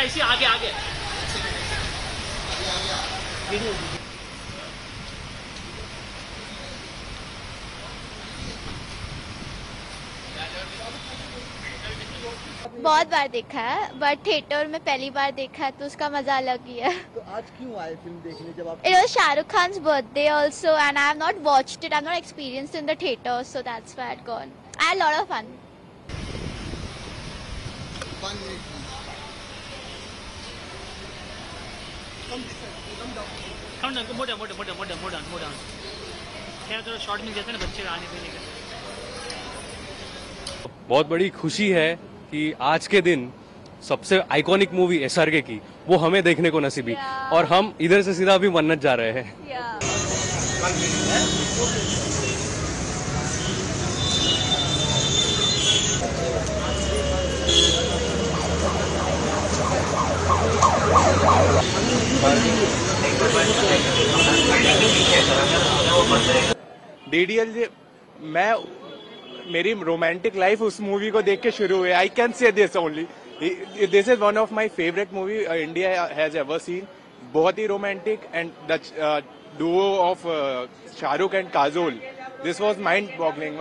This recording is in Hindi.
ना इसी आगे आगे। बहुत बार देखा है बट थिएटर में पहली बार देखा है तो उसका मज़ा अलग ही है। तो आज क्यों आए फ़िल्म देखने जब आप it was Shahrukh Khan birthday also and I have not watch it I am not experience in the theatre so that's I gone I lot of fun come down मोटा मोटा मोटा मोटा मोटा मोटा क्या थोड़ा शॉर्ट मिल जाता है ना बच्चे आने पीने का। बहुत बड़ी खुशी है कि आज के दिन सबसे आइकॉनिक मूवी एस की वो हमें देखने को नसीबी Yeah. और हम इधर से सीधा अभी मन्नत जा रहे हैं। Yeah. डीडीएल जी मैं, मेरी रोमांटिक लाइफ उस मूवी को देख के शुरू हुई। I can say this only this is one of my favourite movie India has ever seen बहुत ही romantic and the duo of Shahrukh and Kajol this was mind boggling